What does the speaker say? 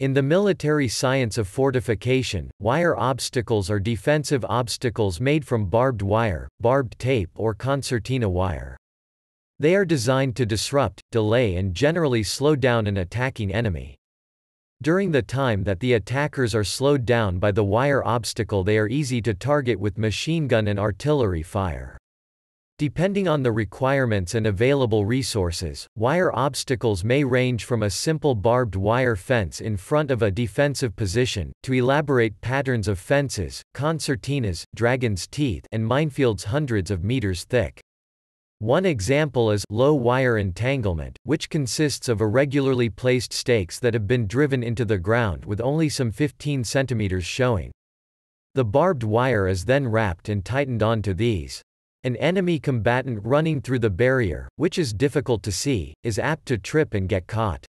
In the military science of fortification, wire obstacles are defensive obstacles made from barbed wire, barbed tape or concertina wire. They are designed to disrupt, delay and generally slow down an attacking enemy. During the time that the attackers are slowed down by the wire obstacle they are easy to target with machine gun and artillery fire. Depending on the requirements and available resources, wire obstacles may range from a simple barbed wire fence in front of a defensive position, to elaborate patterns of fences, concertinas, dragon's teeth, and minefields hundreds of meters thick. One example is low wire entanglement, which consists of irregularly placed stakes that have been driven into the ground with only some 15 centimeters showing. The barbed wire is then wrapped and tightened onto these. An enemy combatant running through the barrier, which is difficult to see, is apt to trip and get caught.